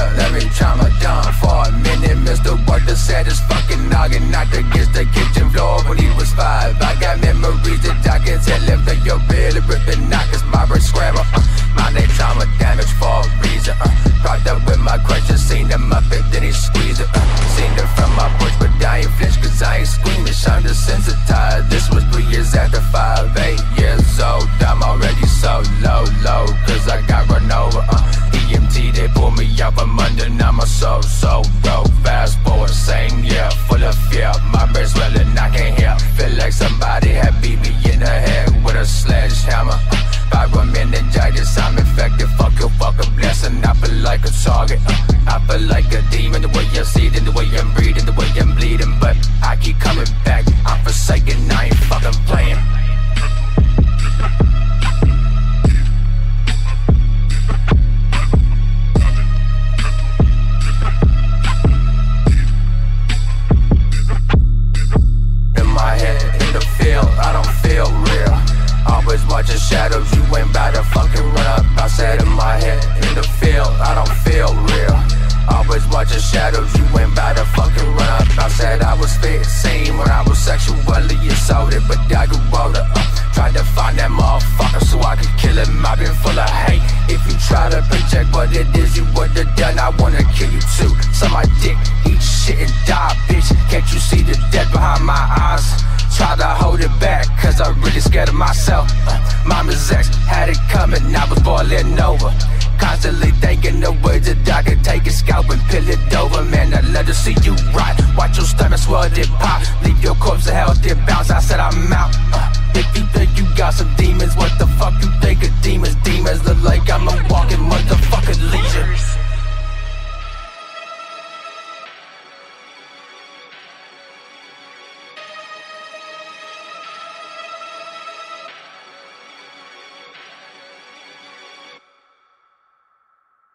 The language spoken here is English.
harder every time I'm for a minute. Mr. Walter said his fucking noggin knocked against the kitchen floor when he was five. I got memories that I can tell him that you're really ripping knockers, my brain scramble. Uh, my name's trauma damage for a reason. Uh, propped up with my crutches, seen him up and then he squeezed it. Uh, seen it from my porch, but I ain't flinch cause I ain't squeamish. I'm desensitized. This was three years after five, eight years so, the shadows, you ain't bout to fucking run up said in my head in the field, I don't feel real. Always watching shadows, you ain't bout to fucking run up said I was fit, seen when I was sexually assaulted, but I grew older. Uh, tried to find that motherfucker so I could kill him. I've been full of hate. If you try to project what it is you would've done, I wanna kill you too. So my dick, eat shit and die, bitch. Can't you see the death behind my eyes? Try to hold it back, cause I'm really scared of myself. Uh, mama's ex had it coming, I was boiling over. Constantly thinking the words that I could take a scalp and peel it over. Man, I'd love to see you rot. Watch your stomach swell, it pop. Leave your corpse to hell, did bounce. I said I'm out. Uh, if you think you got some demons, what the fuck you think?